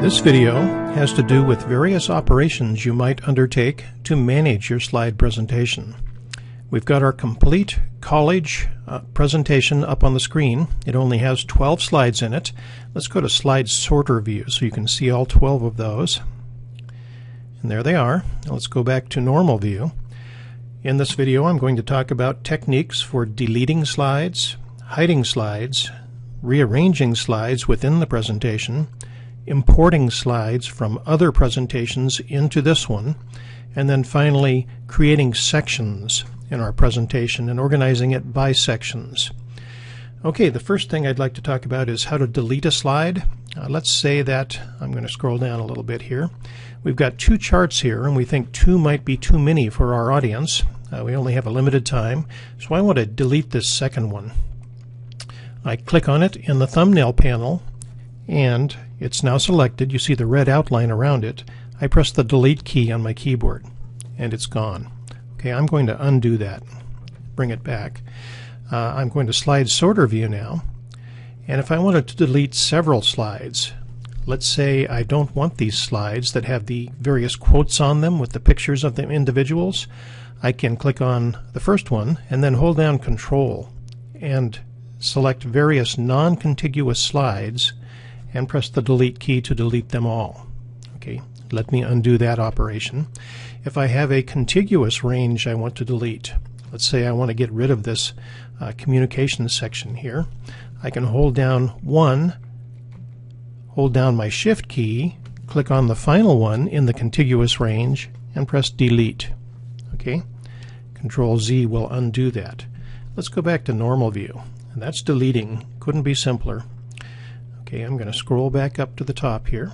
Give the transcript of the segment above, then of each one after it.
This video has to do with various operations you might undertake to manage your slide presentation. We've got our complete college uh, presentation up on the screen. It only has 12 slides in it. Let's go to slide sorter view so you can see all 12 of those. And there they are. Now let's go back to normal view. In this video I'm going to talk about techniques for deleting slides, hiding slides, rearranging slides within the presentation, importing slides from other presentations into this one, and then finally creating sections in our presentation and organizing it by sections. Okay, the first thing I'd like to talk about is how to delete a slide. Uh, let's say that, I'm going to scroll down a little bit here. We've got two charts here and we think two might be too many for our audience. Uh, we only have a limited time, so I want to delete this second one. I click on it in the thumbnail panel and it's now selected. You see the red outline around it. I press the delete key on my keyboard and it's gone. Okay, I'm going to undo that, bring it back. Uh, I'm going to slide sorter view now. And if I wanted to delete several slides, let's say I don't want these slides that have the various quotes on them with the pictures of the individuals, I can click on the first one and then hold down Control and select various non-contiguous slides and press the delete key to delete them all. Okay, let me undo that operation. If I have a contiguous range I want to delete, let's say I want to get rid of this uh, communications section here, I can hold down one, hold down my shift key, click on the final one in the contiguous range, and press delete. Okay, Control Z will undo that. Let's go back to normal view, and that's deleting. Couldn't be simpler. Okay, I'm going to scroll back up to the top here.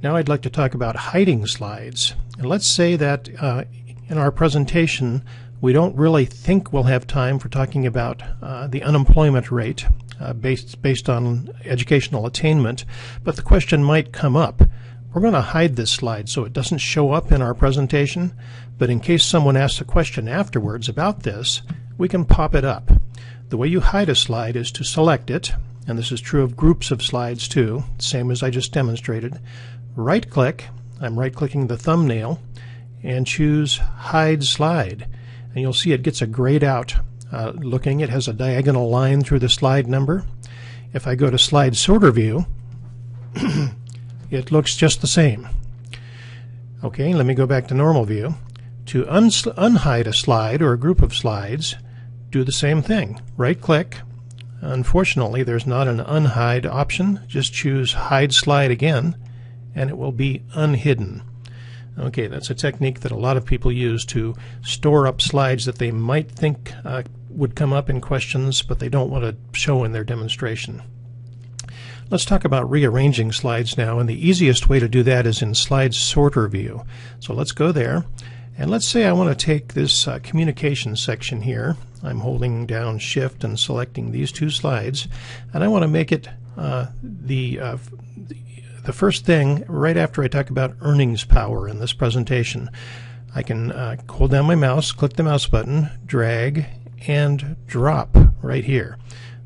Now I'd like to talk about hiding slides. And let's say that uh, in our presentation we don't really think we'll have time for talking about uh, the unemployment rate uh, based, based on educational attainment, but the question might come up. We're going to hide this slide so it doesn't show up in our presentation, but in case someone asks a question afterwards about this, we can pop it up. The way you hide a slide is to select it, and this is true of groups of slides too, same as I just demonstrated. Right click, I'm right clicking the thumbnail, and choose Hide Slide. And you'll see it gets a grayed out uh, looking. It has a diagonal line through the slide number. If I go to Slide Sorter View, it looks just the same. Okay, let me go back to normal view. To un unhide a slide or a group of slides, do the same thing. Right click, Unfortunately, there's not an unhide option. Just choose hide slide again, and it will be unhidden. Okay, that's a technique that a lot of people use to store up slides that they might think uh, would come up in questions, but they don't want to show in their demonstration. Let's talk about rearranging slides now, and the easiest way to do that is in Slide Sorter View. So let's go there, and let's say I want to take this uh, communication section here. I'm holding down Shift and selecting these two slides, and I want to make it uh, the, uh, the first thing right after I talk about earnings power in this presentation. I can uh, hold down my mouse, click the mouse button, drag, and drop right here.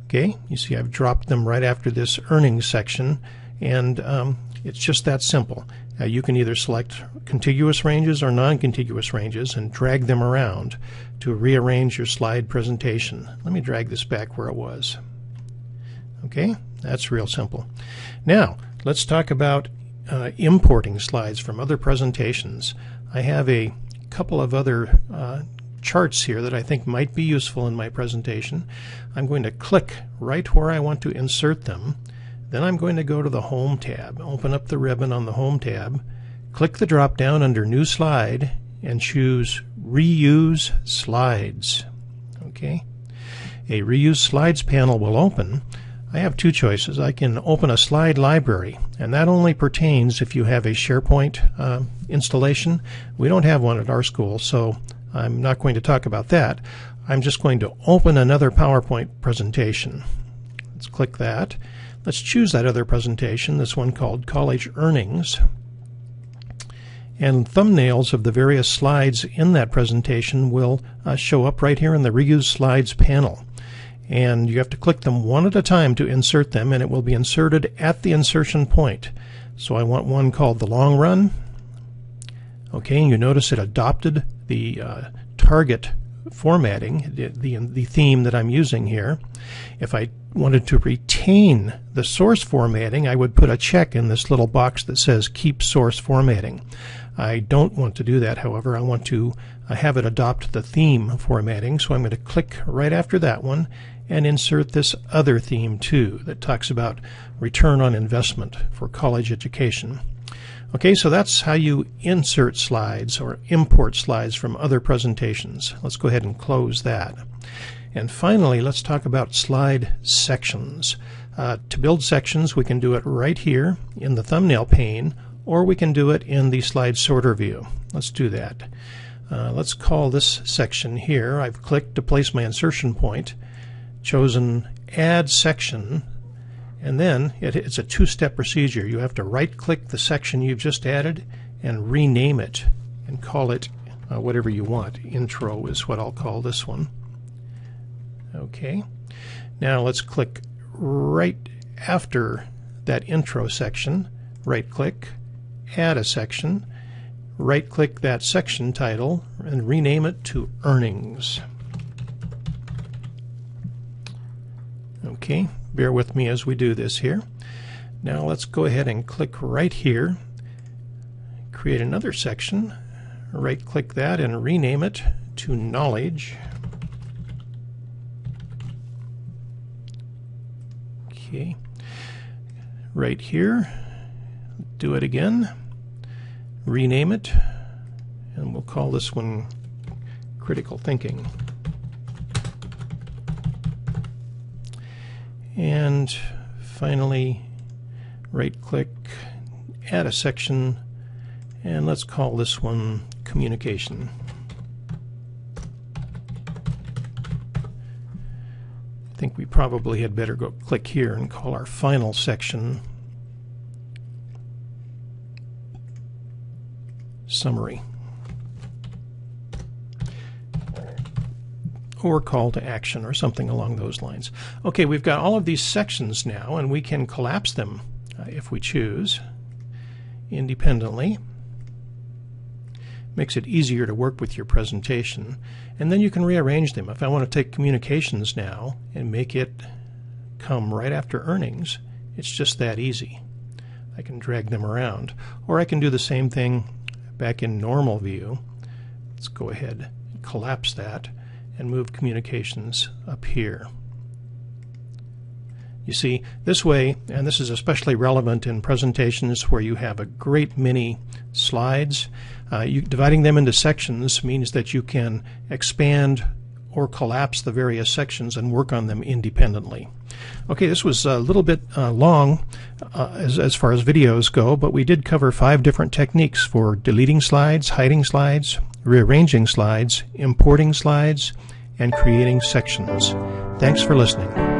Okay, you see I've dropped them right after this earnings section, and um, it's just that simple. Uh, you can either select contiguous ranges or non-contiguous ranges and drag them around to rearrange your slide presentation. Let me drag this back where it was. Okay, that's real simple. Now, let's talk about uh, importing slides from other presentations. I have a couple of other uh, charts here that I think might be useful in my presentation. I'm going to click right where I want to insert them then I'm going to go to the Home tab, open up the ribbon on the Home tab, click the drop down under New Slide, and choose Reuse Slides. Okay. A Reuse Slides panel will open. I have two choices. I can open a slide library, and that only pertains if you have a SharePoint uh, installation. We don't have one at our school, so I'm not going to talk about that. I'm just going to open another PowerPoint presentation. Let's click that. Let's choose that other presentation, this one called College Earnings. And thumbnails of the various slides in that presentation will uh, show up right here in the Reuse Slides panel. And you have to click them one at a time to insert them, and it will be inserted at the insertion point. So I want one called the long run. Okay, and you notice it adopted the uh, target formatting, the, the, the theme that I'm using here. If I wanted to retain the source formatting, I would put a check in this little box that says keep source formatting. I don't want to do that, however. I want to uh, have it adopt the theme formatting, so I'm going to click right after that one and insert this other theme too that talks about return on investment for college education. Okay, so that's how you insert slides or import slides from other presentations. Let's go ahead and close that. And finally, let's talk about slide sections. Uh, to build sections, we can do it right here in the thumbnail pane, or we can do it in the slide sorter view. Let's do that. Uh, let's call this section here. I've clicked to place my insertion point, chosen Add Section, and then it, it's a two-step procedure. You have to right-click the section you've just added and rename it and call it uh, whatever you want. Intro is what I'll call this one. Okay. Now let's click right after that intro section, right-click, add a section, right-click that section title, and rename it to Earnings. Okay, bear with me as we do this here. Now let's go ahead and click right here, create another section, right click that and rename it to Knowledge. Okay, right here, do it again, rename it, and we'll call this one Critical Thinking. And finally, right click, add a section, and let's call this one communication. I think we probably had better go click here and call our final section summary. Or call to action or something along those lines. Okay, we've got all of these sections now and we can collapse them uh, if we choose independently. Makes it easier to work with your presentation. And then you can rearrange them. If I want to take communications now and make it come right after earnings, it's just that easy. I can drag them around. Or I can do the same thing back in normal view. Let's go ahead and collapse that and move communications up here. You see, this way, and this is especially relevant in presentations where you have a great many slides, uh, you, dividing them into sections means that you can expand or collapse the various sections and work on them independently. Okay, this was a little bit uh, long uh, as, as far as videos go, but we did cover five different techniques for deleting slides, hiding slides, rearranging slides, importing slides, and creating sections. Thanks for listening.